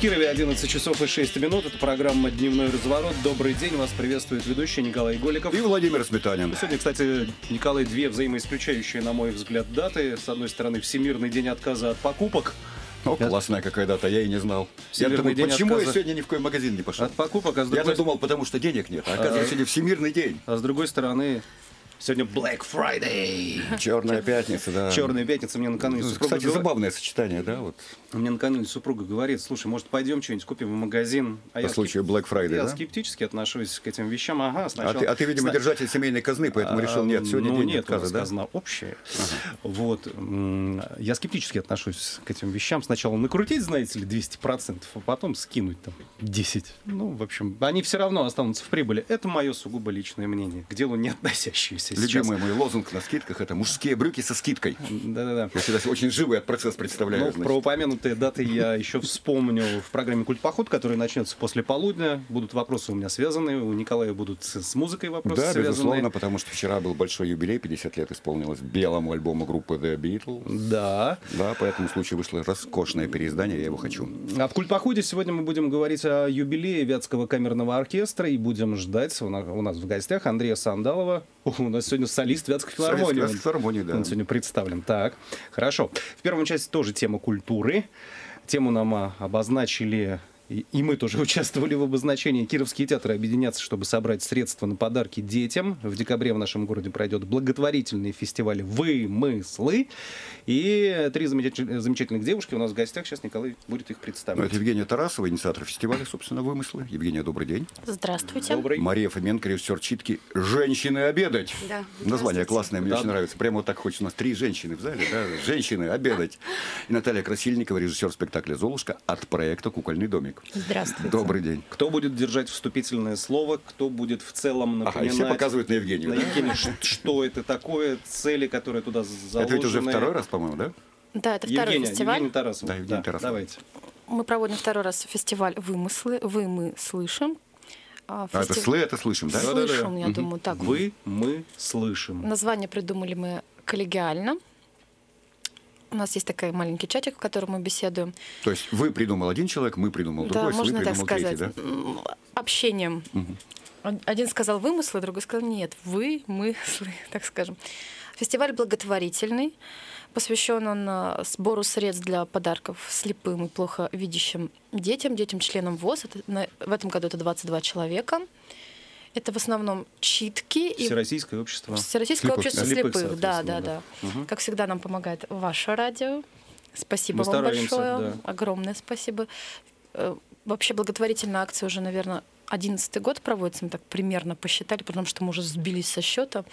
Кирове 11 часов и 6 минут. Это программа «Дневной разворот». Добрый день. Вас приветствует ведущий Николай Голиков. И Владимир Сметанин. Сегодня, кстати, Николай, две взаимоисключающие, на мой взгляд, даты. С одной стороны, Всемирный день отказа от покупок. О, классная какая дата, я и не знал. Всемирный я думаю, день почему отказа. я сегодня ни в какой магазин не пошел? От покупок, а с Я другой, думал, потому что денег нет. А оказывается, сегодня Всемирный день. а с другой стороны, сегодня Black Friday. Черная пятница, да. Черная пятница. Мне накануне супруга Кстати, забавное сочетание, да? Вот, Мне накануне супруга говорит, слушай, может, пойдем что-нибудь купим в магазин? А по случаю Black Friday, Я да? скептически отношусь к этим вещам. Ага, А сначала... ты, а ты, видимо, сна- держатель семейной казны, поэтому решил, нет, сегодня ну, день нет, отказа, да? казна общая. Вот. м, Я скептически отношусь к этим вещам. Сначала накрутить, знаете ли, 200%, а потом скинуть там 10%. Ну, в общем, они все равно останутся в прибыли. Это мое сугубо личное мнение, к делу не относящееся сейчас. Любимый мой лозунг на скидках – это мужские брюки со скидкой. Да-да-да. Я всегда очень живый этот процесс представляю. Ну, значит. про упомянутые даты я еще вспомню в программе «Культ поход», которая начнется после полудня. Будут вопросы у меня связаны, у Николая будут с, музыкой вопросы Да, связаны. безусловно, потому что вчера был большой юбилей, 50 лет исполнилось белому альбому группы The Beatles. Да. Да, по этому случаю вышло роскошное переиздание, я его хочу. А в «Культ-походе» сегодня мы будем говорить о юбилее Вятского камерного оркестра и будем ждать. У нас, в гостях Андрея Сандалова. У нас сегодня солист Вятской филармонии. Вятской филармонии, да. Он сегодня представлен. Так, хорошо. В первом части тоже тема культуры. Тему нам а, обозначили и и мы тоже участвовали в обозначении. Кировские театры объединятся, чтобы собрать средства на подарки детям. В декабре в нашем городе пройдет благотворительный фестиваль «Вымыслы». И три замечатель- замечательных девушки у нас в гостях. Сейчас Николай будет их Ну, представлять. это Евгения Тарасова, инициатор фестиваля, собственно, вымыслы. Евгения, добрый день. Здравствуйте. Добрый. Мария Фоменко, режиссер читки «Женщины обедать». Да, Название классное, мне Да. очень нравится. Прямо вот так хочется. У нас три женщины в зале, да? Женщины обедать. И Наталья Красильникова, режиссер спектакля «Золушка» от проекта «Кукольный домик». Здравствуйте. Добрый день. Кто будет держать вступительное слово, кто будет в целом Ага, напоминать... все показывают на Евгению, на да? Евгению, что это такое, цели, которые туда заложены. Это ведь уже второй раз, по-моему, да? Да, это второй Евгения, фестиваль. Евгения Тарасова. Да, Евгения Тарасова. Давайте. Мы проводим второй раз фестиваль «Вымыслы». Вы, мы слышим. А, А это слы, это слышим, да? Слышим, я Мгм. думаю, так. Вы, мы слышим. Название придумали мы коллегиально. У нас есть такой маленький чатик, в котором мы беседуем. То есть вы придумал один человек, мы придумал да, другой, слы можно так придумал сказать. третий, да? Общением. Од- Один сказал вымыслы, другой сказал нет, вы, мы, слы, так скажем. Фестиваль благотворительный. Посвящен он а, сбору средств для подарков слепым и плохо видящим детям, детям-членам ВОЗ. Это в этом году это 22 человека. Это в основном читки и Всероссийское общество. Всероссийское Слепых, общество да. Слепых, слепых. Да, да, да. Как всегда нам помогает ваше радио. Спасибо Мы вам большое. да. Огромное спасибо. Э, Вообще благотворительная акция уже, наверное, одиннадцатый год проводится. Мы так примерно посчитали, потому что мы уже сбились со счета.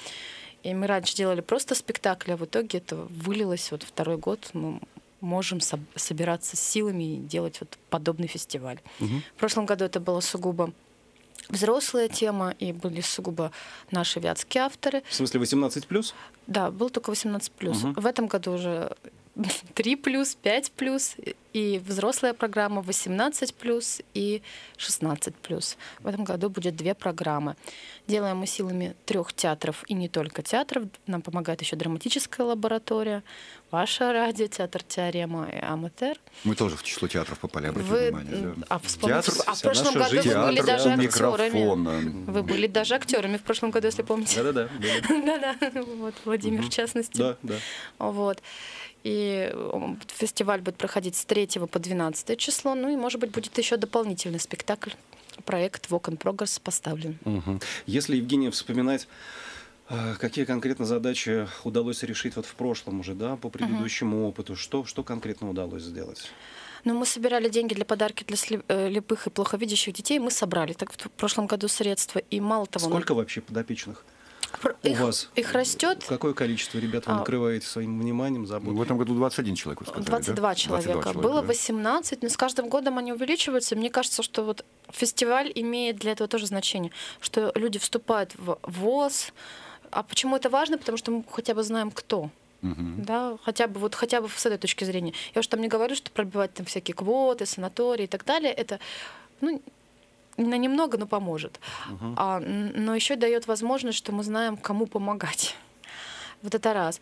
И мы раньше делали просто спектакли, а в итоге это вылилось вот второй год. Мы можем соб- собираться с силами и делать вот подобный фестиваль. В прошлом году это было сугубо взрослая тема, и были сугубо наши вятские авторы. В смысле 18 плюс? Да, был только 18 плюс. Мгм. В этом году уже 3 плюс, 5 плюс, и взрослая программа 18 плюс и 16 плюс. В этом году будет две программы. Делаем мы силами трех театров и не только театров. Нам помогает еще драматическая лаборатория, ваше радио, театр Теорема и Аматер. Мы тоже в число театров попали, обратите Вы, внимание. да. а, вспомните, Театр- а в прошлом году жизнь. вы были даже актерами. микрофона. Вы были даже актерами в прошлом году, если помните. Да-да-да. Да-да, вот Владимир в частности. Да, да. Вот. И фестиваль будет проходить с 3 по 12 число. Ну и, может быть, будет еще дополнительный спектакль. Проект Walk in Progress поставлен. Мгм. Если, Евгения, вспоминать, э, какие конкретно задачи удалось решить вот в прошлом уже, да, по предыдущему опыту, что, что конкретно удалось сделать? Но мы собирали деньги для подарки для сли- э, слепых и плохо видящих детей. Мы собрали так в прошлом году средства. И мало того, Сколько вообще подопечных их, вас? их растет. Какое количество ребят вы А, накрываете своим вниманием, В заботой? этом году 21 человек, вы сказали, да? 22 человека. Было да. 18, но с каждым годом они увеличиваются. Мне кажется, что вот фестиваль имеет для этого тоже значение, что люди вступают в ВОЗ. А почему это важно? Потому что мы хотя бы знаем, кто. Мгм. Да, хотя бы вот хотя бы с этой точки зрения. Я уж там не говорю, что пробивать там всякие квоты, санатории и так далее. Это ну, на немного, но поможет. А, н- но еще дает возможность, что мы знаем, кому помогать. Вот это раз.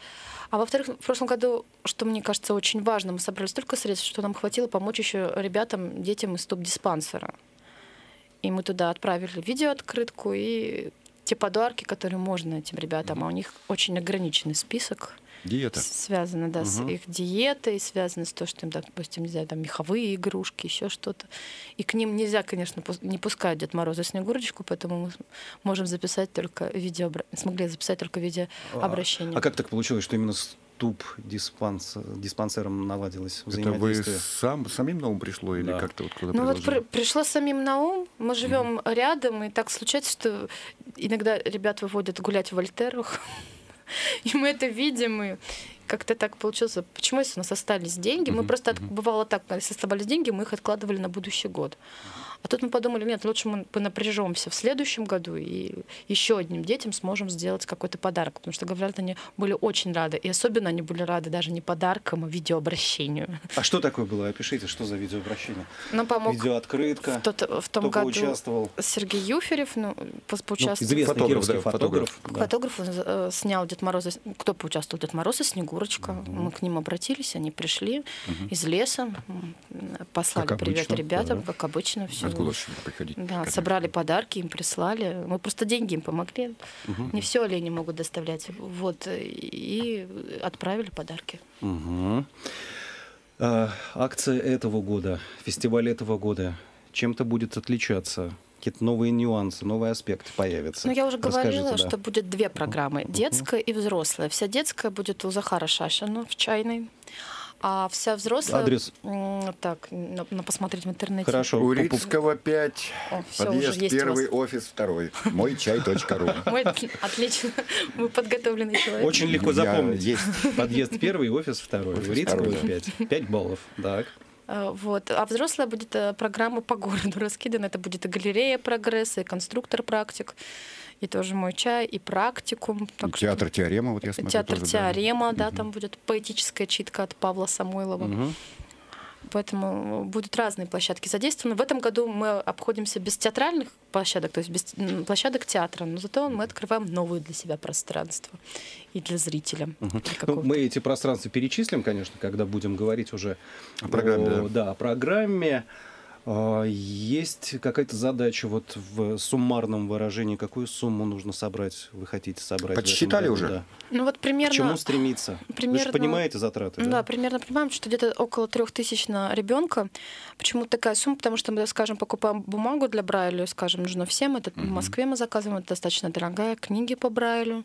А во-вторых, в прошлом году, что мне кажется очень важно, мы собрали столько средств, что нам хватило помочь еще ребятам, детям из стоп-диспансера. И мы туда отправили видеооткрытку и те подарки, которые можно этим ребятам, а у них очень ограниченный список. Диета. Связано, да, с Мгм. их диетой, связано с то, что им, допустим, не знаю, там меховые игрушки, еще что-то. И к ним нельзя, конечно, не пускать Дед Мороза и Снегурочку, поэтому мы с- можем записать только видео, смогли записать только видеообращение. А как так получилось, что именно с ТУП диспанс, диспансером наладилось Это вы взаимодействие? сам, самим на ум пришло или Да. как-то вот кто-то Ну вот при- пришло самим на ум. Мы живем рядом, и так случается, что иногда ребят выводят гулять в Вольтерах. И мы это видим, и как-то так получилось. Почему, если у нас остались деньги? Мы просто, бывало так, если оставались деньги, мы их откладывали на будущий год. А тут мы подумали, нет, лучше мы понапряжемся в следующем году и еще одним детям сможем сделать какой-то подарок. Потому что, говорят, они были очень рады. И особенно они были рады даже не подаркам, а видеообращению. А что такое было? Опишите, что за видеообращение? Нам помог Видеооткрытка. в, тот- в том году поучаствовал? Сергей Юферев, ну, пос- Ну, поучаствовал. известный Фотограф, кировский да, фотограф. фотограф. да. Фотограф э, снял Дед Мороза. Кто поучаствовал? Дед Мороз и Снегурочка. Мы к ним обратились, они пришли из леса, послали Как привет обычно, ребятам, да. как обычно. Все. Откуда приходить? Да, Конечно. собрали подарки, им прислали. Мы просто деньги им помогли. Не все олени могут доставлять. Вот. И отправили подарки. Мгм. А, акция этого года, фестиваль этого года, чем-то будет отличаться? Какие-то новые нюансы, новые аспекты появятся? Ну, я уже Расскажите, говорила, да. что будет две программы. Детская и взрослая. Вся детская будет у Захара Шашина в чайной. А вся взрослая... Адрес? Так, на, на посмотреть в интернете. Хорошо. Урицкого 5, О, всё, подъезд уже первый, офис второй. Мой чай.ру. Отлично. Вы подготовленный человек. Очень легко запомнить. есть. Подъезд первый, офис второй. Урицкого второй, 5. 5 баллов. Так. А, Вот. А взрослая будет э, программа по городу раскидана. Это будет и галерея прогресса, и конструктор практик, и тоже мой чай, и практикум. Так что- Театр Теорема, вот я смотрю. Театр тоже, да. Теорема, да, там будет поэтическая читка от Павла Самойлова. Мгм. Поэтому будут разные площадки задействованы. В этом году мы обходимся без театральных площадок, то есть без площадок театра, но зато мы открываем новые для себя пространства и для зрителя. Для Ну, мы эти пространства перечислим, конечно, когда будем говорить уже О программе, да. о программе. А, Есть какая-то задача вот в суммарном выражении, какую сумму нужно собрать, вы хотите собрать? Подсчитали году? уже? Да. Ну вот К примерно... чему стремиться? Вы же примерно- понимаете затраты, Да, да? примерно понимаем, что где-то около трех тысяч на ребенка. Почему такая сумма? Потому что мы, скажем, покупаем бумагу для Брайля, скажем, нужно всем. Это в Москве мы заказываем, это достаточно дорогая. Книги по Брайлю,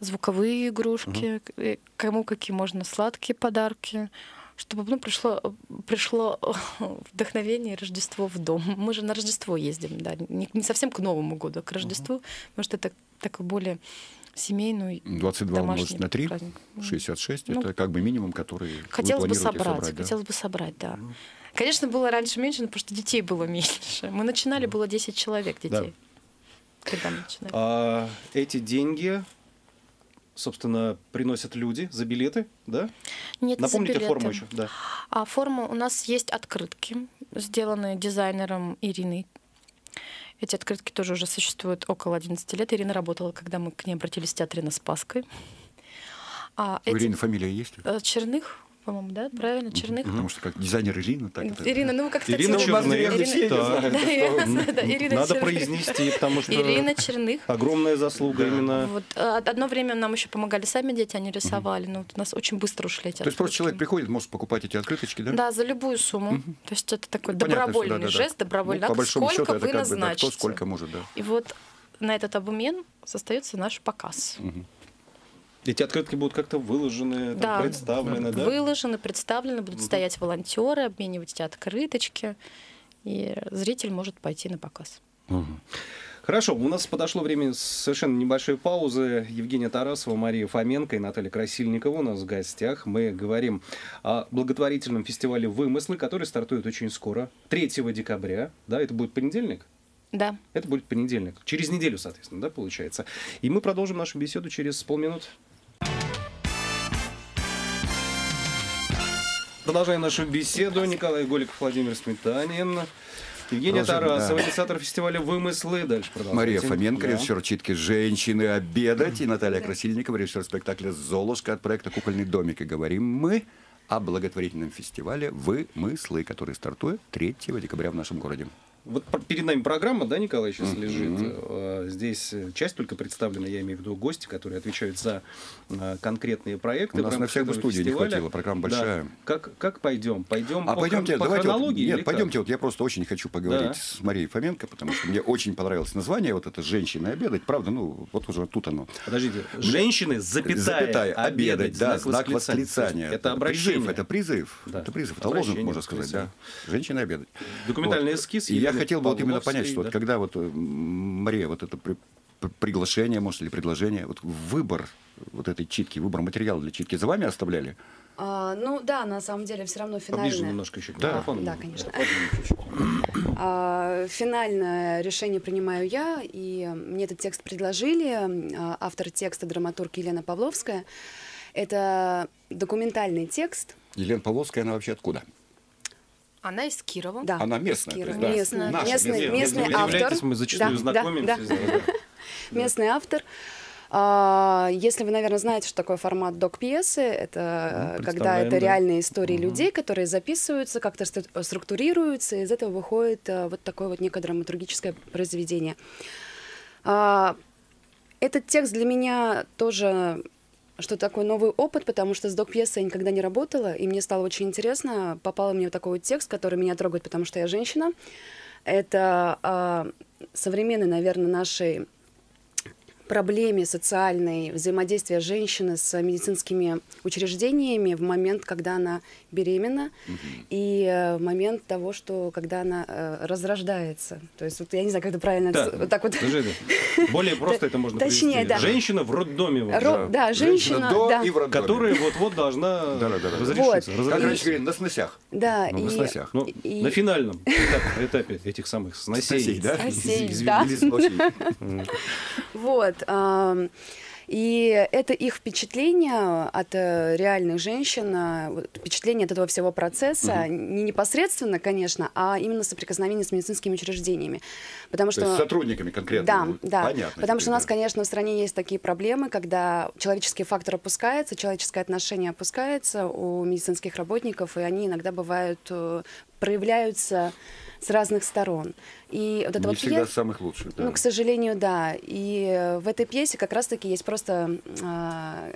звуковые игрушки, к- и кому какие можно сладкие подарки чтобы ну, пришло, пришло вдохновение Рождество в дом. Мы же на Рождество ездим, да, не, не совсем к Новому году, а к Рождеству, потому что это такой более семейный 22 умножить на 3, праздник. 66, Ну, это как бы минимум, который Хотелось бы собрать, собрать, да? хотелось бы собрать, да. Конечно, было раньше меньше, но потому что детей было меньше. Мы начинали, было 10 человек детей. Когда мы начинали. А эти деньги, собственно, приносят люди за билеты, да? Нет, не за Напомните билеты. форму еще, да. А форма у нас есть открытки, сделанные дизайнером Ириной. Эти открытки тоже уже существуют около 11 лет. Ирина работала, когда мы к ней обратились в театре на Спасской. А У эти- Ирины фамилия есть? э, Черных, по-моему, да? Правильно, Черных. Потому что как дизайнер Ирина, так это... Ирина, ну как-то... Ирина. Черных, Ирина- Надо произнести, потому что Ирина Черных. огромная заслуга именно. Вот, а, одно время нам еще помогали сами дети, они рисовали, но у нас очень быстро ушли эти То есть просто человек приходит, может покупать эти открыточки, да? Да, за любую сумму. То есть это такой что добровольный жест, добровольный Ну, по акт, большому сколько счету, это вы как бы, да, назначите. кто сколько может, да. И вот на этот обмен состоится наш показ. Эти открытки будут как-то выложены, там, Да. представлены, да? Выложены, представлены, будут стоять волонтеры, обменивать эти открыточки, и зритель может пойти на показ. Мгм. Хорошо, у нас подошло время совершенно небольшой паузы. Евгения Тарасова, Мария Фоменко и Наталья Красильникова у нас в гостях. Мы говорим о благотворительном фестивале «Вымыслы», который стартует очень скоро, 3 декабря. Да, это будет понедельник? Да. Это будет понедельник. Через неделю, соответственно, да, получается. И мы продолжим нашу беседу через полминуты. Продолжаем нашу беседу. Николай Голиков, Владимир Сметанин. Евгения Продолжаем, Тарасова, да. инициатор фестиваля «Вымыслы». Дальше продолжаем. Мария Фоменко, Да. режиссер читки «Женщины обедать» и Наталья Красильникова, режиссер спектакля «Золушка» от проекта «Кукольный домик». И говорим мы о благотворительном фестивале «Вымыслы», который стартует 3 декабря в нашем городе. Вот перед нами программа, да, Николай, сейчас лежит. Э, Здесь э, часть только представлена, я имею в виду гости, которые отвечают за э, конкретные проекты. У нас на всех бы студии не хватило, программа Да. большая. Как, как пойдем? Пойдем А по, пойдемте, по давайте вот, хронологии? нет, или как? пойдемте, вот я просто очень хочу поговорить Да. с Марией Фоменко, потому что мне очень понравилось название, вот это «Женщины обедать». Правда, ну, вот уже тут оно. Подождите, женщины, запятая, Запятая, обедать, да, знак восклицания. Это обращение. Призыв, это призыв. Да. Это призыв, это лозунг, можно сказать, да. Женщины обедать. Документальный Вот. эскиз И я хотел бы вот именно понять, что вот да. когда вот, э, Мария, вот это при- при- приглашение, может, или предложение, вот выбор вот этой читки, выбор материала для читки за вами оставляли? А, ну да, на самом деле все равно финальное. Поближе немножко еще к Да. микрофону. Да, конечно. А, Финальное решение принимаю я, и мне этот текст предложили. А, Автор текста, драматург Елена Павловская. Это документальный текст. Елена Павловская, она вообще откуда? Она из Кирова. Да, Она местная, Кирова. то есть, да. Местный, Наша, местный, местная. местный удивляйтесь, автор. мы зачастую Да, знакомимся. да, да. Местный автор. А, Если вы, наверное, знаете, что такое формат док-пьесы, это Ну, когда представляем, это да. реальные истории людей, которые записываются, как-то стру- структурируются, и из этого выходит а, вот такое вот некое драматургическое произведение. А, Этот текст для меня тоже что такой новый опыт, потому что с док-пьесой я никогда не работала, и мне стало очень интересно. Попал мне вот такой вот текст, который меня трогает, потому что я женщина. Это а, современный, наверное, нашей проблеме социальной взаимодействия женщины с медицинскими учреждениями в момент, когда она беременна, и э, в момент того, что когда она э, разрождается. То есть, вот я не знаю, как это правильно Да, вот так вот. Более просто это можно Точнее, да. Женщина в роддоме, вот, Ро- да, женщина, до да. и в роддоме. которая вот-вот должна разрешиться. Вот. Как разрешиться. раньше говорили, на сносях. Да, Ну, на и- сносях. Ну, и- на финальном этапе, этапе этих самых сносей. Сносей, да? Сносей, да. сносей. Вот. И это их впечатление от э, реальных женщин, а, впечатление от этого всего процесса, не непосредственно, конечно, а именно соприкосновение с медицинскими учреждениями. Потому То что... с сотрудниками конкретно. Да, да. Понятно. Потому что у нас, да. конечно, в стране есть такие проблемы, когда человеческий фактор опускается, человеческое отношение опускается у медицинских работников, и они иногда бывают, э, проявляются с разных сторон. И вот это Не вот всегда пье- с самых лучших. да. ну, к сожалению, да. И в этой пьесе как раз-таки есть просто а,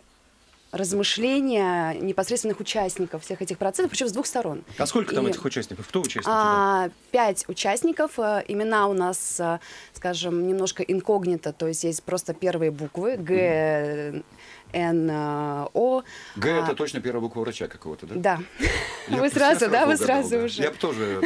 размышления непосредственных участников всех этих процессов, причем с двух сторон. А сколько там И, этих участников? Кто участники? да? а, Пять участников. э, Имена у нас, э, скажем, немножко инкогнито, то есть есть просто первые буквы Г, Н, э, О. Г А, это точно первая буква врача какого-то, да? Да. Я Вы сразу, себя да, вы угадал, сразу да. уже. Я бы тоже,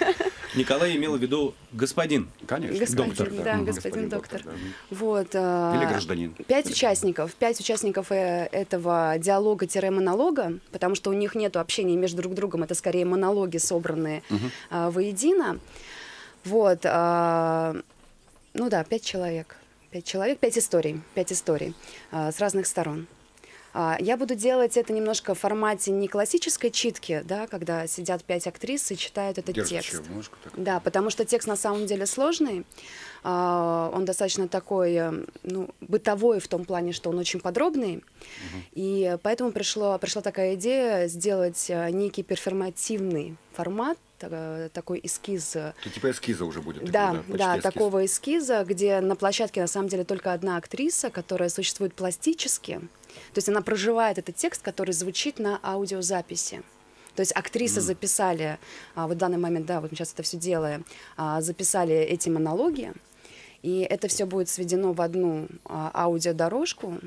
Николай имел в виду господин. конечно. Господин, доктор, да, да. Мгм. господин доктор. да. Вот. э, Или гражданин. Пять участников. Пять участников э, этого диалога-монолога, потому что у них нет общения между друг другом, это скорее монологи, собранные а, воедино. Вот. ну да, пять человек. Пять человек, пять историй. Пять историй а, с разных сторон. А, Я буду делать это немножко в формате не классической читки, да, когда сидят пять актрис и читают этот Держит текст. немножко так. Да, потому что текст на самом деле сложный. А, Он достаточно такой, э, ну, бытовой в том плане, что он очень подробный. И поэтому пришло, пришла такая идея сделать э, некий перформативный формат, такой эскиз. э, Это типа эскиза уже будет. такой, Да, да, эскиз. такого эскиза, где на площадке на самом деле только одна актриса, которая существует пластически. То есть она проживает этот текст, который звучит на аудиозаписи. То есть актрисы записали, а, вот в данный момент, да, вот мы сейчас это все делаем, а, записали эти монологи, и это все будет сведено в одну а, аудиодорожку,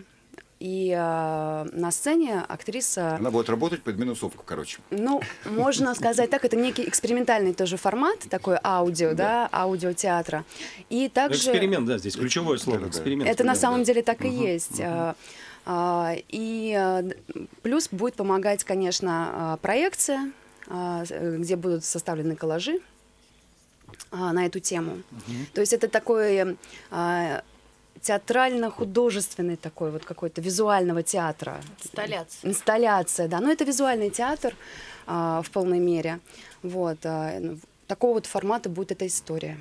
и а, на сцене актриса Она будет работать под минусовку, короче. ну, можно сказать так, это некий экспериментальный тоже формат, такой аудио, да, аудиотеатра. И также... Эксперимент, да, здесь ключевое слово. Эксперимент. Это на Да. самом деле так и есть. А, И д- плюс будет помогать, конечно, а, проекция, э, где будут составлены коллажи на эту тему. То есть это такой а, театрально-художественный такой вот какой-то визуального театра. Инсталляция. Инсталляция, да. Но это визуальный театр а, в полной мере. Вот. а, ну, такого вот формата будет эта история.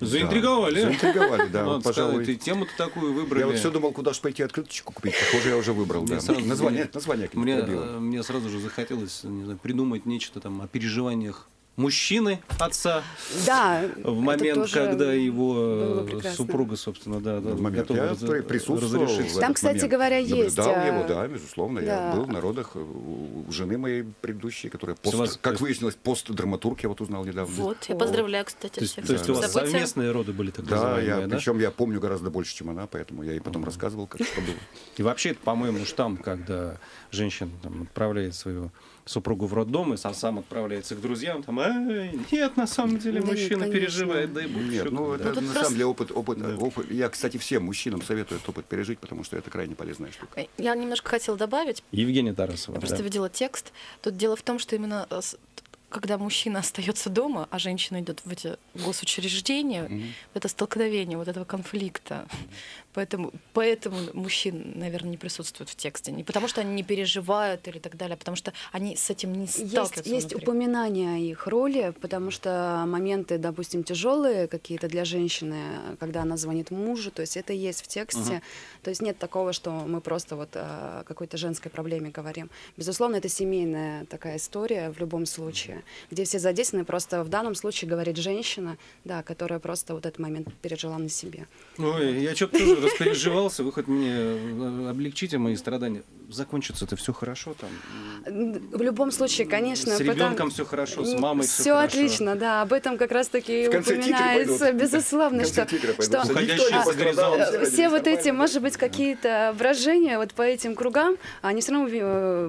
Заинтриговали. Да, заинтриговали, да. Вот, пожалуй. сказать, и тему-то такую выбрали. Я вот все думал, куда же пойти открыточку купить. Похоже, я уже выбрал. Мне Да. сразу- Название, мне- название Мне, э, мне сразу же захотелось не знаю, придумать нечто там о переживаниях мужчины, отца, Да. в это момент, когда его э, супруга, собственно, да, да, В момент. готова Я раз- при- присутствовал разрешить. в Там, кстати момент. говоря, есть, Наблюдал а, его, да, безусловно. Я да. был на родах э, у жены моей предыдущей, которая пост, вас- как есть- выяснилось, пост-драматург, я вот узнал недавно. Вот, я поздравляю, кстати, То есть, всех то есть у вас события. совместные роды были так Да, называемые, я, да? причем я помню гораздо больше, чем она, поэтому я ей потом рассказывал, как что было. И вообще, это, по-моему, штамп, когда женщина там, отправляет свою супругу в роддом, и сам, сам отправляется к друзьям, там, «Ай, нет, на самом деле, Да нет, мужчина конечно. переживает, дай бог. Нет, щеку». ну Да. это Ну, тут на просто- самом деле опыт, опыт, опыт. Я, кстати, всем мужчинам советую этот опыт пережить, потому что это крайне полезная штука. Я немножко хотела добавить. Евгения Тарасова. Я просто да. видела текст. Тут дело в том, что именно э, когда мужчина остается дома, а женщина идет в эти госучреждения, в это столкновение вот этого конфликта. Поэтому, поэтому мужчин, наверное, не присутствуют в тексте. Не потому что они не переживают или так далее, а потому что они с этим не Есть, сталкиваются. есть внутри. упоминание о их роли, потому что моменты, допустим, тяжелые какие-то для женщины, когда она звонит мужу, то есть это есть в тексте. То есть нет такого, что мы просто вот о какой-то женской проблеме говорим. Безусловно, это семейная такая история в любом случае, где все задействованы. Просто в данном случае говорит женщина, да, которая просто вот этот момент пережила на себе. Ой, я что-то тоже распереживался, вы хоть мне э, облегчите мои страдания. Закончится это все хорошо там? В любом случае, конечно. С ребенком все хорошо, с мамой все Все хорошо. отлично, да. Об этом как конце титры упоминается, безусловно, что, что горизонт. все все вот эти, может быть, какие-то брожения вот по этим кругам, они все равно в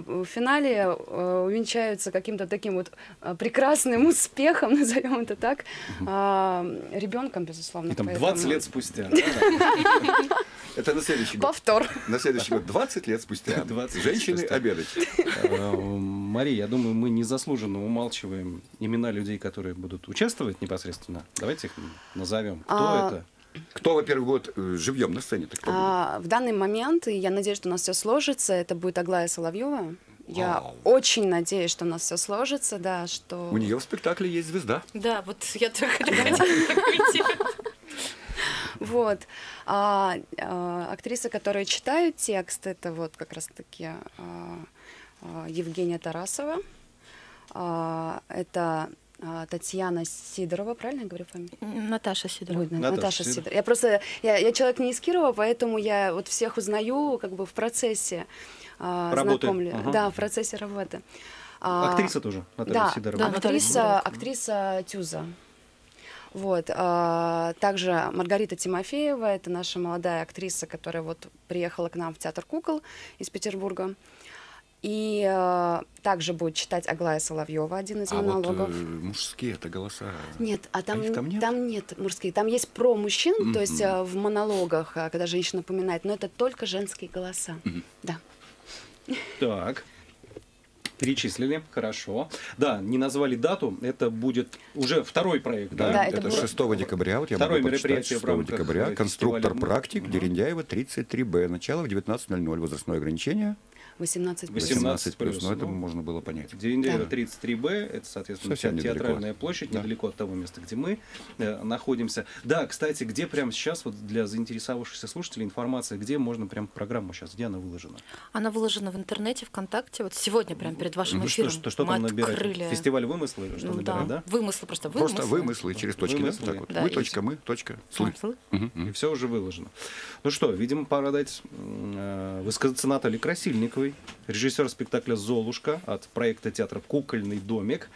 в финале э, увенчаются каким-то таким вот э, прекрасным успехом, назовем это так, ребенком, безусловно. И там поэтому- 20 лет спустя. Это на следующий год. Повтор. На следующий год, 20 лет спустя. 20 лет Женщины обедать. Э, Мария, я думаю, мы незаслуженно умалчиваем имена людей, которые будут участвовать непосредственно. Давайте их назовем. Кто А, это? Кто, во-первых, будет э, живьем на сцене? Кто будет? А, в данный момент, и я надеюсь, что у нас все сложится, это будет Аглая Соловьева. Я Вау. очень надеюсь, что у нас все сложится, да, что... У нее в спектакле есть звезда. Да, вот я только хотела. Вот. А, а, актрисы, которые читают текст, это вот как раз-таки а, а, Евгения Тарасова. А, это а, Татьяна Сидорова, правильно я говорю фамилию? Наташа Сидорова. Ой, На- Наташа Наташа Сидор- Сидорова. Я просто, я, я человек не из Кирова, поэтому я вот всех узнаю как бы в процессе а, Работы. знакомлю. Ага. Да, в процессе работы. А, Актриса тоже, Наталья да, Сидорова. да, актриса, Сидорова. актриса Тюза. Вот. а, также Маргарита Тимофеева, это наша молодая актриса, которая вот приехала к нам в театр кукол из Петербурга. И а, также будет читать Аглая Соловьева, один из А вот монологов. э, мужские это голоса. Нет, а там, их там нет? там нет мужские. Там есть про мужчин, то есть а, в монологах, а, когда женщина упоминает, но это только женские голоса. Да. Так. Перечислили, хорошо. Да, не назвали дату, это будет уже второй проект, да? Да, это, это это будет- 6 декабря, вот я Второе могу в 6 рамках, декабря, конструктор фестиваля. практик, Мгм. Дерендяева, 33Б, начало в 19.00, возрастное ограничение 18 плюс. 18 плюс, но это ну. можно было понять. Дерендеева Да. 33Б, это, соответственно, Совсем недалеко. театральная площадь, Да. недалеко от того места, где мы э, находимся. Да, кстати, где прямо сейчас, вот для заинтересовавшихся слушателей, информация, где можно прям программу сейчас, где она выложена? Она выложена в интернете, ВКонтакте. Вот сегодня, прям перед вашим Ну, эфиром, что, что, что мы там набирать? открыли. Фестиваль вымысла или что Ну набирать, да. да? Вымыслы просто. Вымыслы. Просто вымыслы через точки, Вымыслы, да? Так вот. да, Вы, и точка, мы, точка, слы. И все уже выложено. Ну что, видимо, пора дать э, высказаться Наталье Красильниковой, режиссер спектакля «Золушка» от проекта театра «Кукольный домик».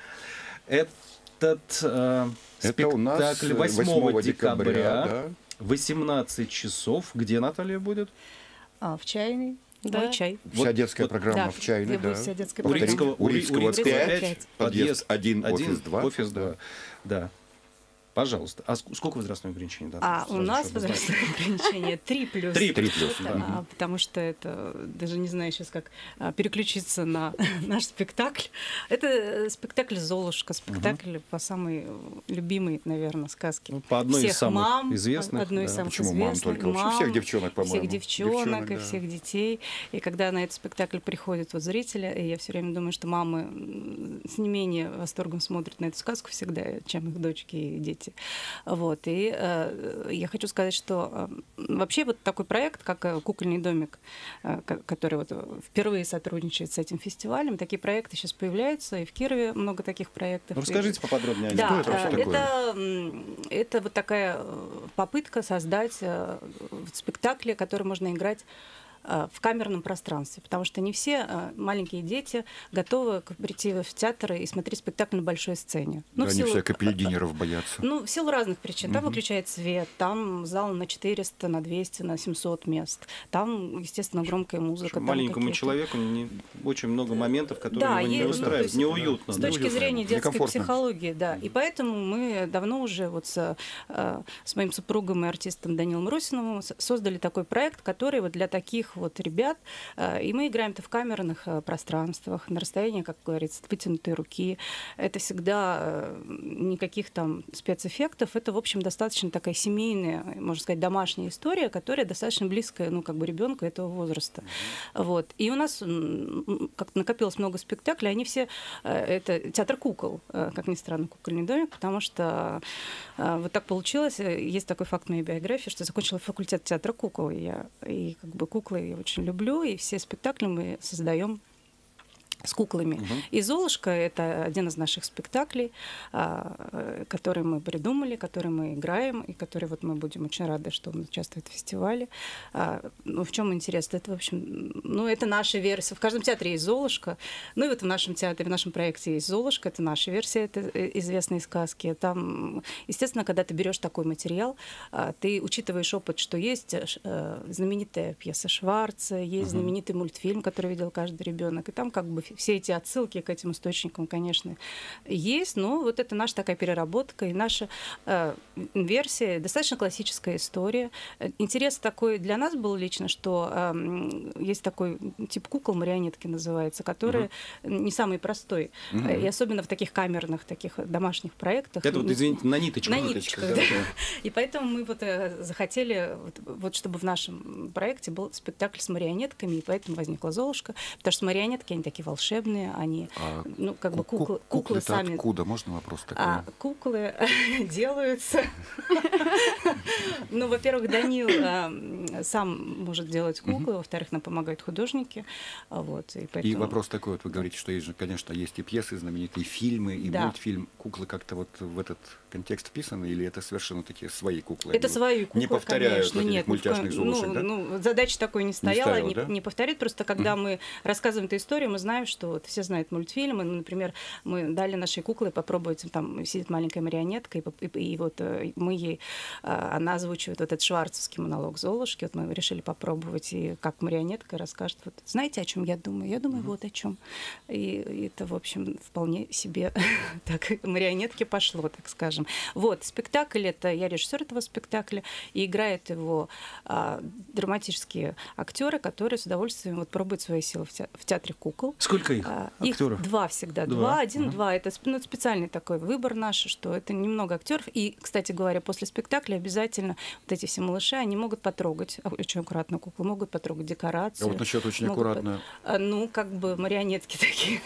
Этот э, Это у нас спектакль э, 8, 8 декабря, декабря, да. 18 часов. Где Наталья будет? А, в чайной. Да. Мой чай. Вся Вот- детская вот- программа Да, в чайной, да. вся детская У программа. Рильского, У Рильского Рильского 5, 5, подъезд 1, офис 2. Офис 2, да. Пожалуйста. А ск- сколько возрастное ограничение? Да, А у нас возрастное ограничение 3 плюс. Три плюс, да. А, Потому что это, даже не знаю сейчас, как а, переключиться на наш спектакль. Это э, спектакль «Золушка», спектакль по самой э, любимой, наверное, сказке. Ну, по одной из всех самых мам, известных, Одной из да. самых Почему мам известных. только? Вообще всех девчонок, по-моему. Всех девчонок, Девчонок, и да. всех детей. И когда на этот спектакль приходят вот зрители, и я все время думаю, что мамы с не менее восторгом смотрят на эту сказку всегда, чем их дочки и дети. Вот. И э, я хочу сказать, что э, вообще вот такой проект, как э, «Кукольный домик», э, ко- который вот впервые сотрудничает с этим фестивалем, такие проекты сейчас появляются, и в Кирове много таких проектов. Ну, И- расскажите поподробнее о да, них. это вообще э, такое? это, это вот такая э, попытка создать спектакли, которые можно играть в камерном пространстве, потому что не все э, маленькие дети готовы к- прийти в театр и смотреть спектакль на большой сцене. Да, в они силу- все капельдинеров боятся. ну, в силу разных причин. Там Мгм. выключает свет, там зал на 400, на 200, на 700 мест. Там, естественно, громкая музыка. там Маленькому какие-то- человеку не, очень много моментов, которые Да, его не ну, устраивают, есть, неуютно. С да. точки Неуютно, зрения детской психологии, да. И поэтому мы давно уже вот с, э, с моим супругом и артистом Данилом Русиновым создали такой проект, который вот для таких вот ребят, э, и мы играем-то в камерных э, пространствах, на расстоянии, как говорится, вытянутой руки. Это всегда э, никаких там спецэффектов. Это, в общем, достаточно такая семейная, можно сказать, домашняя история, которая достаточно близкая, ну, как бы ребенку этого возраста. Вот. И у нас как накопилось много спектаклей, они все это театр кукол, как ни странно, кукольный домик, потому что вот так получилось. Есть такой факт моей биографии, что закончила факультет театра кукол. И, я, и как бы куклы я очень люблю, и все спектакли мы создаем с куклами. И «Золушка» — это один из наших спектаклей, а, э, который мы придумали, который мы играем, и который вот мы будем очень рады, что он участвует в фестивале. А, Ну, в чем интерес? Это, в общем, ну, это наша версия. В каждом театре есть «Золушка». Ну, и вот в нашем театре, в нашем проекте есть «Золушка». Это наша версия этой известной сказки. Там, естественно, когда ты берешь такой материал, а, ты учитываешь опыт, что есть э, э, знаменитая пьеса Шварца, есть знаменитый мультфильм, который видел каждый ребенок. И там как бы все эти отсылки к этим источникам, конечно, есть, но вот это наша такая переработка и наша э, версия, достаточно классическая история. Э, Интерес такой для нас был лично, что эм, есть такой тип кукол, марионетки называется, который не самый простой. Э, И особенно в таких камерных, таких домашних проектах. Это вот, Ну, извините, на ниточках. на да, да. да. И поэтому мы вот э, захотели, вот, вот чтобы в нашем проекте был спектакль с марионетками, и поэтому возникла Золушка, потому что марионетки, они такие волшебные, они, А ну, как бы ку- куклы, ку- куклы куклы-то сами... откуда? Можно вопрос такой? А куклы делаются. Ну, во-первых, Данил а, сам может делать куклы, во-вторых, нам помогают художники. а Вот, и И поэтому... вопрос такой, вот вы говорите, что есть же, конечно, есть и пьесы знаменитые, и фильмы, и Да. мультфильм. Куклы как-то вот в этот контекст вписаны, или это совершенно такие свои куклы? Это свои куклы, Не повторяют конечно, нет, коем- мультяшных ну, да? ну, задача такой не стояла, стояла, не, да? не повторить. Просто когда мы рассказываем эту историю, мы знаем, что вот все знают мультфильмы. Ну, например, мы дали нашей кукле попробовать, там сидит маленькая марионетка, и, и- и вот э, мы ей, а, она озвучивает вот этот шварцевский монолог Золушки. Вот мы решили попробовать, и как марионетка расскажет, вот, знаете, о чем я думаю? Я думаю, вот о чем. И, и это, в общем, вполне себе так марионетки пошло, так скажем. Вот, спектакль это, я режиссер этого спектакля, и играет его а, драматические актеры, которые с удовольствием вот пробуют свои силы в, те- в театре кукол. Сколько их, А, актеров? Их два всегда. Два. Два, один, Мгм. два. Это ну, специальный такой выбор наш, что это немного актеров. И, кстати говоря, после спектакля обязательно вот эти все малыши, они могут потрогать, а, очень аккуратно куклу, могут потрогать А декорацию. вот насчет очень могут аккуратно. а, Ну, как бы марионетки такие.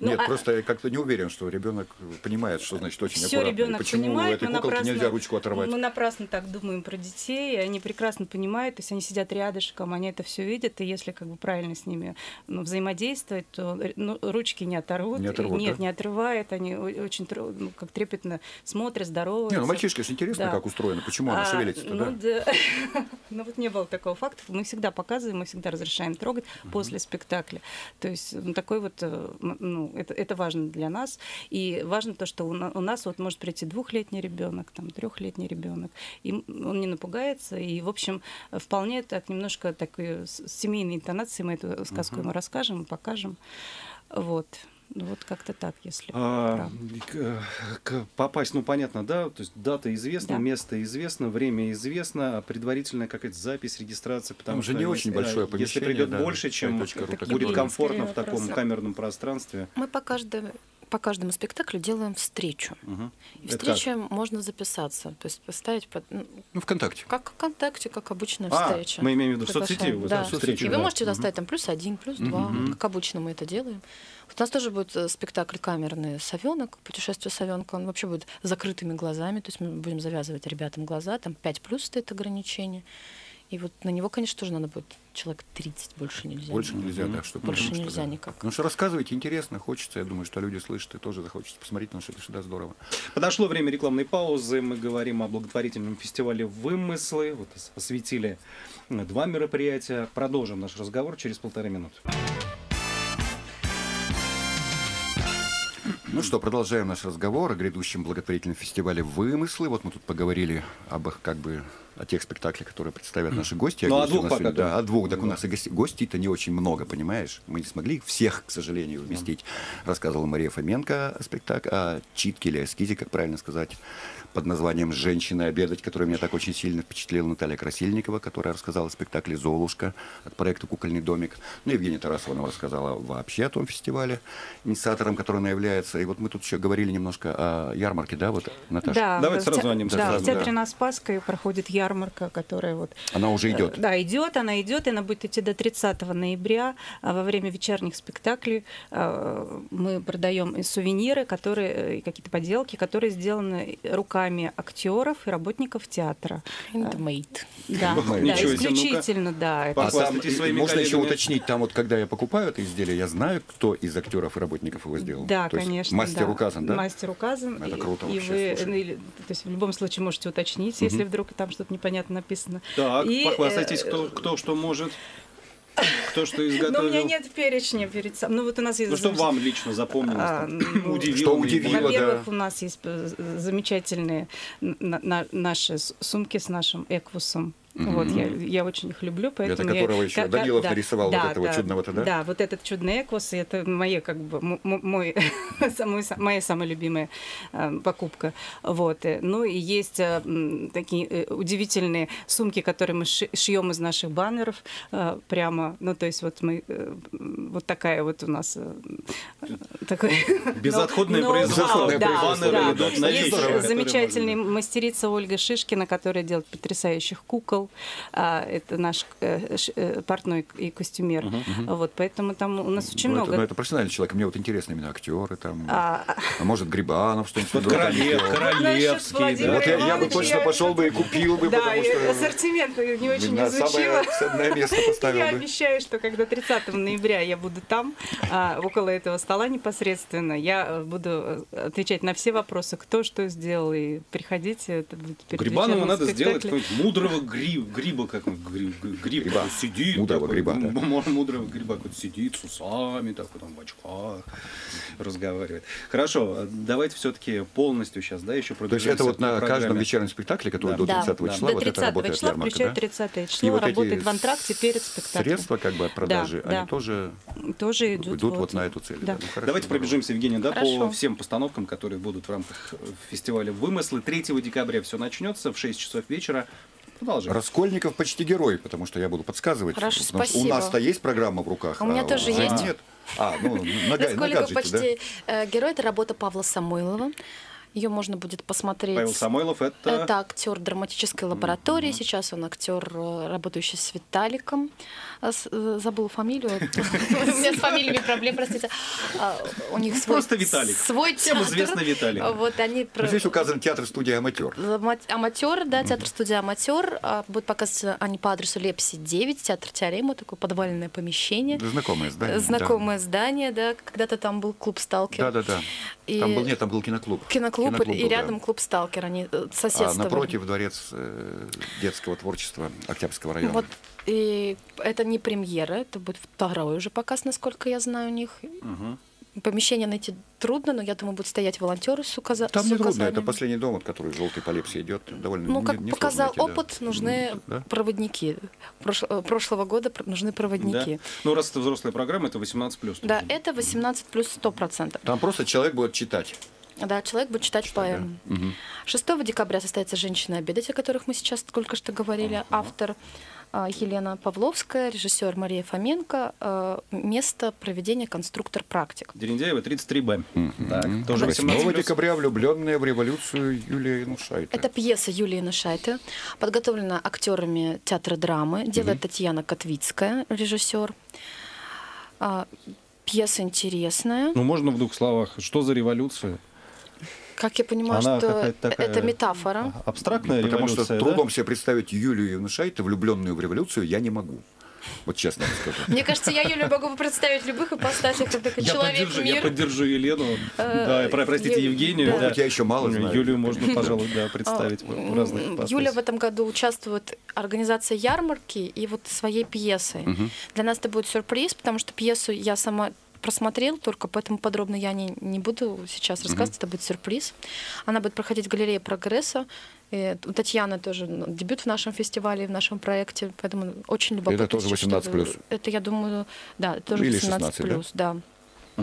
Ну, Нет, а- просто я как-то не уверен, что ребенок понимает, что значит очень все аккуратно. Ребенок Почему понимает, этой напрасно, нельзя ручку оторвать? мы напрасно так думаем про детей, они прекрасно понимают, то есть они сидят рядышком, они это все видят, и если как бы правильно с ними ну, взаимодействовать, то э, ну, ручки не оторвут, Не оторвут, нет, да? не отрывает, они очень ну, как трепетно смотрят, здороваются. Не, ну мальчишке же интересно, Да. как устроено, почему она А, шевелится-то, ну, да? да. ну вот не было такого факта. Мы всегда показываем, мы всегда разрешаем трогать после спектакля. То есть ну, такой вот, э, ну, это, это важно для нас. И важно то, что у, у нас вот может прийти двухлетний ребенок, там трехлетний ребенок, и он не напугается. И, в общем, вполне так немножко такой с семейной интонацией мы эту сказку ему расскажем, покажем. Вот. Ну, Вот как-то так, если... А, к- к- попасть, ну понятно, да, то есть дата известна, Да. место известно, время известно, а предварительная какая-то запись, регистрация, потому Там же что не если- очень э, большое Если помещение, придет да, больше, чем будет комфортно в таком вопросы. камерном пространстве. Мы по каждому, по каждому спектаклю делаем встречу. Мгм. И Это встрече можно записаться, то есть поставить под, ну, Ну, ВКонтакте. как ВКонтакте, как обычная А, встреча. мы имеем в виду в соцсети, вот да. встречу, И вы да. можете туда Мгм. ставить там плюс один, плюс два, Мгм. как обычно мы это делаем. Вот у нас тоже будет э, спектакль камерный «Совенок», «Путешествие совенка». Он вообще будет с закрытыми глазами, то есть мы будем завязывать ребятам глаза, там 5 плюс стоит ограничение. И вот на него, конечно, тоже надо будет человек 30, больше нельзя. Больше нельзя, да, что Больше потому что, нельзя да. никак. Ну что рассказывайте, интересно, хочется. Я думаю, что люди слышат и тоже захочется посмотреть, потому что это всегда здорово. Подошло время рекламной паузы. Мы говорим о благотворительном фестивале «Вымыслы». Вот ос- осветили э, два мероприятия. Продолжим наш разговор через полторы минуты. Ну что, продолжаем наш разговор о грядущем благотворительном фестивале «Вымыслы». Вот мы тут поговорили об их, как бы о тех спектаклях, которые представят наши гости. Ну, о гости у двух пока сегодня-. Да, о двух. Так у Да. нас и гости- гостей-то не очень много, понимаешь? Мы не смогли их всех, к сожалению, вместить. Рассказывала Мария Фоменко о спектакле, о читке или эскизе, как правильно сказать, под названием «Женщины обедать», который меня так очень сильно впечатлила Наталья Красильникова, которая рассказала о спектакле «Золушка» от проекта «Кукольный домик». Ну, Евгения Тарасова рассказала вообще о том фестивале, инициатором которого она является. И вот мы тут еще говорили немножко о ярмарке, да, вот, Наташа? Да, Давайте в сразу о нем Да, сразу, в театре да. на Спасской проходит ярмарка, которая вот... Она уже идет. Э, Да, идет, она идет, и она будет идти до 30 ноября. А Во время вечерних спектаклей э, мы продаем и сувениры, которые, э, и какие-то поделки, которые сделаны руками актеров и работников театра. Handmade. Да, Ничего да, ну-ка. исключительно, да. это А там, своими можно еще коллегами. уточнить, там вот когда я покупаю это изделие, я знаю, кто из актеров и работников его сделал. Да, То есть конечно. Мастер да. указан, да? Мастер указан. Это и- круто И вообще, вы, ну, или- то есть в любом случае можете уточнить, если вдруг там что-то непонятно написано. Так, И, похвастайтесь, э, кто, кто что может, кто что Но изготовил. у меня нет перечня перед собой. Ну вот у нас есть... Ну, что замеч- вам лично запомнилось? А, там, ну, удивило, что удивило, Во-первых, да. у нас есть э, замечательные на- на- наши сумки с нашим эквусом. Вот, я, я очень их люблю, поэтому... я- которого еще ка- ка- Данилов да, нарисовал, вот да, этого да, чудного-то, да? Да, вот этот чудный эквус, и это мои, как бы, мой, самый- моя самая любимая э, покупка. Вот. э, Ну и есть э, такие э, удивительные сумки, которые мы шьем из наших баннеров э, прямо. Ну, то есть вот мы... э, Вот такая вот у нас... э, такой- Безотходное производство. да, Баннеры идут на Есть замечательная мастерица Ольга Шишкина, которая делает потрясающих кукол. А, Это наш э, э, портной и костюмер. Вот, поэтому там у нас очень Ну, это, много. ну, это профессиональный человек. Мне вот интересно именно актеры там. А, А, может, Грибанов что-нибудь. Вот королев, королевский, да. Вот я, я бы точно я- пошел бы и купил бы, да, потому что ассортимент не очень на изучила. самое место поставил Я бы. обещаю, что когда 30 ноября я буду там, а, около этого стола непосредственно, я буду э, отвечать на все вопросы, кто что сделал, и приходите. Это будет перед Грибанову надо сделать какого-нибудь мудрого гри- гриба, как он, гри- гри- гриб Гриба. сидит. Мудрого такой, гриба, да. Мудрого гриба какой-то сидит с усами, такой там в очках разговаривает. Хорошо, давайте все-таки полностью сейчас, да, еще То есть это вот на каждом вечернем спектакле, который Да. до Да. 30 Да. числа, До вот это 30 работает числа, ярмарка, включая да? 30 И число, вот эти работает в антракте перед спектаклем. Средства как бы от продажи, да. они тоже Тоже идут, идут вот на эту цель. Да. да. Ну, хорошо, Давайте здорово. пробежимся, Евгений, да, по Хорошо. всем постановкам, которые будут в рамках фестиваля «Вымыслы». 3 декабря все начнется в 6 часов вечера. Продолжим. Раскольников почти герой, потому что я буду подсказывать. Хорошо, потому что у спасибо. нас-то есть программа в руках. У меня а тоже есть. Нет. А, ну, на, га- на гаджете, да? почти э, герой, это работа Павла Самойлова. Ее можно будет посмотреть. Павел Самойлов это... Это актер драматической лаборатории. Сейчас он актер, э, работающий с Виталиком. А э, Забыла фамилию. У меня с фамилиями проблем, простите. А, У них свой Просто Виталик. Свой Всем театр. известный Виталик. Вот они Здесь указан театр-студия «Аматер». Ама- Аматер, да, театр-студия Аматер. А, Будет показываться они по адресу Лепси 9, театр Теорема, такое подвальное помещение. Знакомое здание. да. Знакомое здание, да. Когда-то там был клуб Сталкер. Да-да-да. И- Там был, нет, там был киноклуб. Киноклуб, и был, рядом да. клуб Сталкер. Они э, А соседствовали. напротив дворец э, детского творчества Октябрьского района. Вот и это не премьера, это будет второй уже показ, насколько я знаю у них. Мгм. Помещение найти трудно, но я думаю, будут стоять волонтеры с, указа... Там с не трудно, это последний дом, от который желтый по Лепсе идет, довольно Ну, не- как несложно показал найти, да. опыт, нужны Да? проводники. Прош- э, Прошлого года нужны проводники. Да? Ну, раз это взрослая программа, это 18 плюс. Да, это 18 плюс 100%. Там просто человек будет читать. Да, человек будет читать поэму. 6 декабря состоится «Женщины обедать», о которых мы сейчас только что говорили. Автор а, Елена Павловская, режиссер Мария Фоменко. а, Место проведения конструктор практик. Дерендяева 33Б. Так, тоже 8 18 плюс. декабря влюбленная в революцию Юлия Янушайта. Это пьеса Юлии Нашайты, подготовлена актерами театра драмы. Делает Татьяна Котвицкая, режиссер. А, Пьеса интересная. Ну, можно в двух словах. Что за революция? Как я понимаю, Она что какая-то такая- это метафора. Абстрактная Потому что революция, трудом да? себе представить Юлию Янушайта, влюбленную в революцию, я не могу. Вот честно вам скажу. Мне кажется, я Юлю могу представить в любых ипостасях, как такой Я поддержу, я человек-мир. поддержу Елену. Э, Да, про- простите, Евгению. Может быть, я еще мало знаю. Юлию можно, пожалуй, да, А, представить в м, разных Юля в этом году участвует в организации ярмарки и вот своей пьесой. Для нас это будет сюрприз, потому что пьесу я сама просмотрел, только поэтому подробно я не, не буду сейчас рассказывать, это будет сюрприз. Она будет проходить в галерее прогресса. И у Татьяны тоже ну, дебют в нашем фестивале, в нашем проекте, поэтому очень любопытно. тоже что- 18 плюс? Это, я думаю, да, это тоже Или 18 16, да? плюс,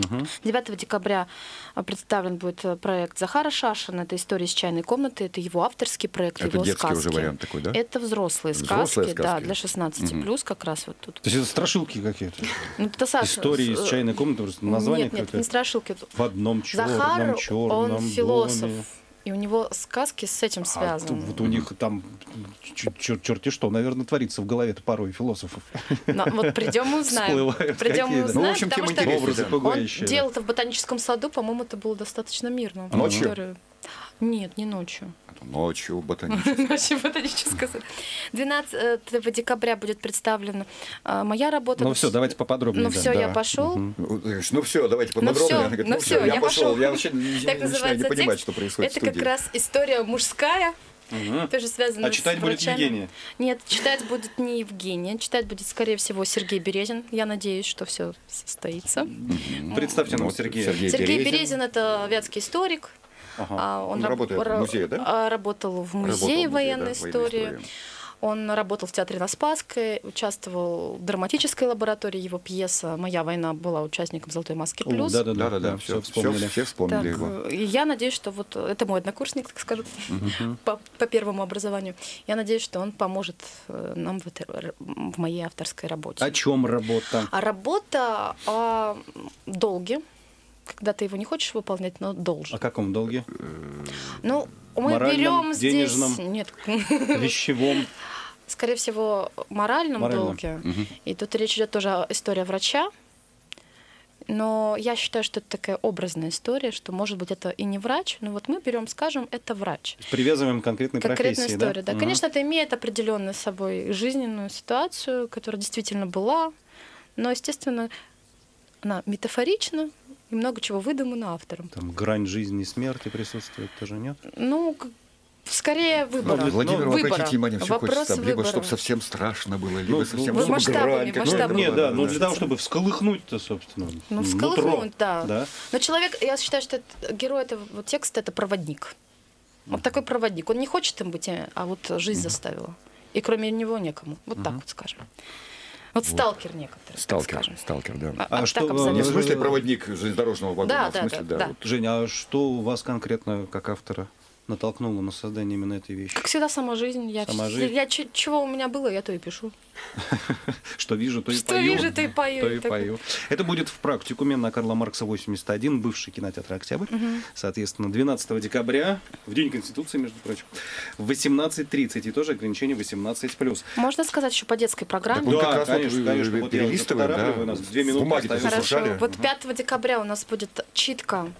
да. 9 декабря а, представлен будет э, проект Захара Шашина. Это история из чайной комнаты. Это его авторский проект, Это его детский сказки. уже вариант такой, да? Это взрослые сказки, Взрослые да, сказки. для 16 плюс как раз вот тут. То есть это страшилки какие-то? Ну, это Саша, Истории из чайной комнаты, просто название Нет, нет, не страшилки. В одном черном, Захар, черном он философ. доме. И у него сказки с этим А связаны. вот у них там чер- чер- черти что, наверное, творится в голове-то порой философов. Но вот придем и узнаем. Придем и узнаем, Ну, в общем, потому что он делал это в ботаническом саду, по-моему, это было достаточно мирно. Ночью? Нет, не ночью. Ночью ботанический. Ночью ботанического сада. 12 декабря будет представлена а, моя работа. Ну все, давайте поподробнее. Ну все, я пошел. Ну, Ну все, давайте Ну поподробнее. ну ну все, я пошел. Я вообще не текст. что происходит Это как раз история мужская, Мгм. тоже связанная А читать с будет. Евгения? Нет, читать будет не Евгения, читать будет, скорее всего, Сергей Березин. Я надеюсь, что все состоится. Представьте нам Сергея. Сергей Сергей Березин. Березин это вятский историк. Ага. А, Он раб- работает в музее, да? а, Работал в Работал в музее музее, военной да, истории. истории. Он работал в театре на Спасской, участвовал в драматической лаборатории. Его пьеса «Моя война» была участником «Золотой маски плюс». Да-да-да, Да-да-да, все все вспомнили. Все вспомнили Так, его. я надеюсь, что вот это мой однокурсник, так скажем, по, по первому образованию. Я надеюсь, что он поможет э, нам в, этой в моей авторской работе. О чем работа? А работа о долге, когда ты его не хочешь выполнять, но должен. О каком долге? Ну, мы Моральном, берем здесь... денежном? Нет, Вещевом? скорее всего, моральном, Моральном. долге. И тут речь идет тоже о истории врача. Но я считаю, что это такая образная история, что, может быть, это и не врач, но вот мы берем, скажем, это врач. Привязываем конкретной Конкретная профессии, история, да. Мгм. Конечно, это имеет определенную с собой жизненную ситуацию, которая действительно была, но, естественно, она метафорична и много чего выдумано автором. Там грань жизни и смерти присутствует тоже, нет? Ну, скорее выбора. Ну, Владимир, ну, хотите, Маня, все Вопрос хочется там, либо чтобы совсем страшно было, либо Ну, совсем ну, масштабами, грань масштабами. была, Нет, да, ну для того, чтобы всколыхнуть-то, собственно. Ну, нутро, всколыхнуть, да. да. Но человек, я считаю, что это- герой этого вот текста это проводник. Вот такой проводник. Он не хочет им быть, а вот жизнь заставила. И кроме него некому. Вот так вот скажем. Вот сталкер некоторые, так Сталкер, скажем. сталкер, да. А- А что. Не в смысле проводник железнодорожного вагона, Да, а в да, смысле, да, да, да. вот. Женя, а что у вас конкретно, как автора, натолкнуло на создание именно этой вещи? Как всегда, сама жизнь. Я, Сама жизнь. я чего у меня было, я то и пишу. Что вижу, то и Что пою. вижу, то и пою. То и Так- пою. Это будет в практикуме на Карла Маркса 81, бывший кинотеатр «Октябрь». Соответственно, 12 декабря, в День Конституции, между прочим, в 18.30. И тоже ограничение 18+. Можно сказать еще по детской программе? Он Да, как раз вот конечно, конечно. Вот я нас. Две минуты. Хорошо. Вот 5 декабря у нас будет читка,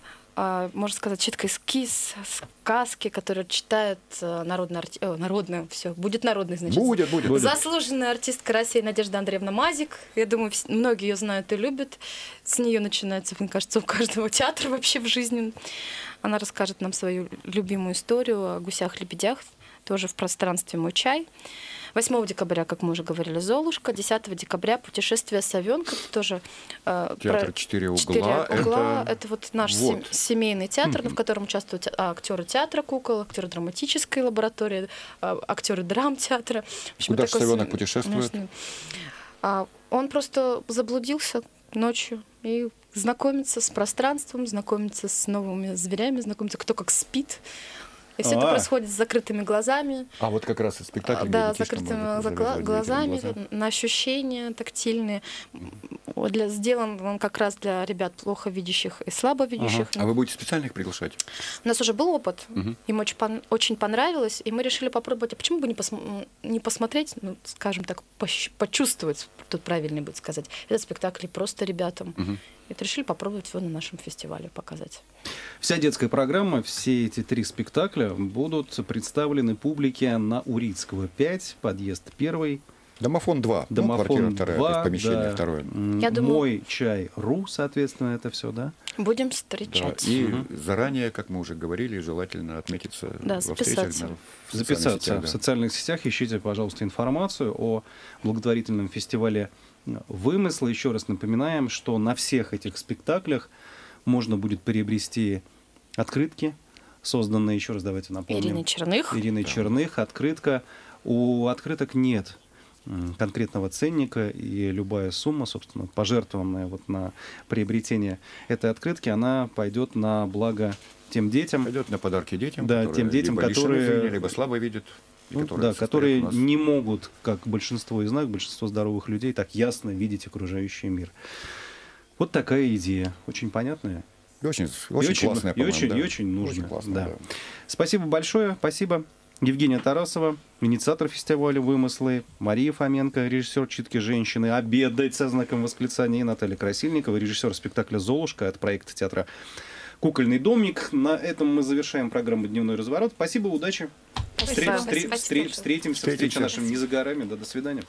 можно сказать, читка эскиз, сказки, которую читает э, народная, арти... э, народная, все, будет народный, значит. Будет, будет. Заслуженная артистка России Надежда Андреевна Мазик. Я думаю, многие ее знают и любят. С нее начинается, мне кажется, у каждого театра вообще в жизни. Она расскажет нам свою любимую историю о гусях-лебедях, тоже в пространстве «Мой чай». 8 декабря, как мы уже говорили, «Золушка», 10 декабря «Путешествие совенка», это тоже э, Театр про- «Четыре угла» «Четыре угла». это- Это вот наш Вот. сем- семейный театр, в котором участвуют а, актеры театра кукол, актеры драматической лаборатории, а, актеры драмтеатра. Куда это ж такой совенок путешествует? А, он просто заблудился ночью и знакомится с пространством, знакомится с новыми зверями, знакомится, кто как спит. И все это А. происходит с закрытыми глазами. А вот как раз и спектакль Да, детишкам закрытыми глазами, глаза. на ощущения тактильные. Вот Для, сделан он как раз для ребят плохо видящих и слабо видящих. А вы будете специальных приглашать? У нас уже был опыт, Мгм. им очень, пон- очень понравилось, и мы решили попробовать, а почему бы не, посм- не посмотреть, ну, скажем так, почувствовать, тут правильнее будет сказать, этот спектакль просто ребятам. Мгм. И вот решили попробовать его на нашем фестивале показать. Вся детская программа, все эти три спектакля будут представлены публике на Урицкого 5, подъезд 1, Домофон 2, ну, домофон квартира вторая, то 2, есть помещение да, второе. Я думаю- мой чай ру, соответственно, это все, да? Будем Да, встречать. и Мгм. заранее, как мы уже говорили, желательно отметиться Да, во встречах записаться. на- в записаться сетях, в да. социальных сетях. Ищите, пожалуйста, информацию о благотворительном фестивале «Вымысла». Еще раз напоминаем, что на всех этих спектаклях можно будет приобрести открытки, созданные, еще раз давайте напомним, Ирине Черных. Ириной Черных. Открытка. У открыток нет конкретного ценника, и любая сумма, собственно, пожертвованная вот на приобретение этой открытки, она пойдет на благо тем детям, Пойдет на подарки детям, Да, тем детям, либо которые- зрения, либо слабо видят. И ну, которые да, которые нас. не могут, как большинство из нас, большинство здоровых людей, так ясно видеть окружающий мир. Вот такая идея, очень понятная. И очень, И очень, очень, классная, и очень, да. и очень нужно. классно, да. да. Спасибо большое, спасибо. Евгения Тарасова, инициатор фестиваля «Вымыслы», Мария Фоменко, режиссер «Читки женщины», «Обедать» со знаком восклицания, и Наталья Красильникова, режиссер спектакля «Золушка» от проекта театра «Кукольный домик». На этом мы завершаем программу «Дневной разворот». Спасибо, удачи. Спасибо. Встре- Спасибо встре- большое. встретимся, встреча нашим не за горами. Да, до свидания.